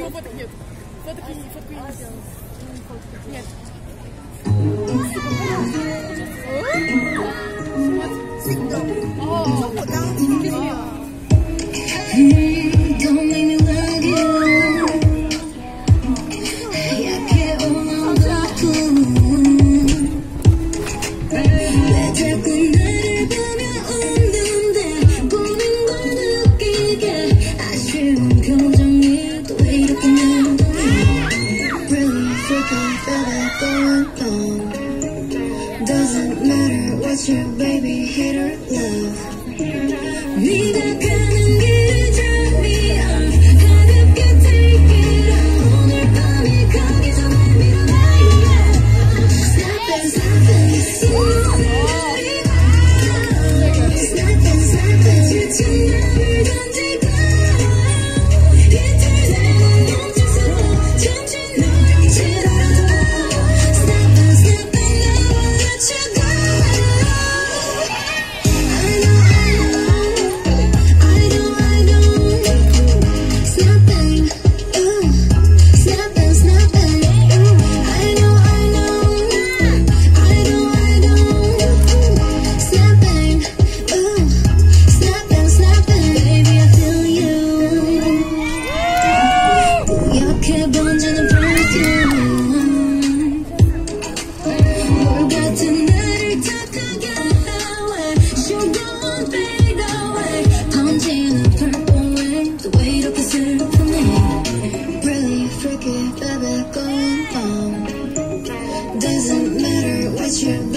него фоток нет. Фоток я, фотку я не сделала. Нет. Смотри. О, да. Doesn't matter what your baby hater love. you.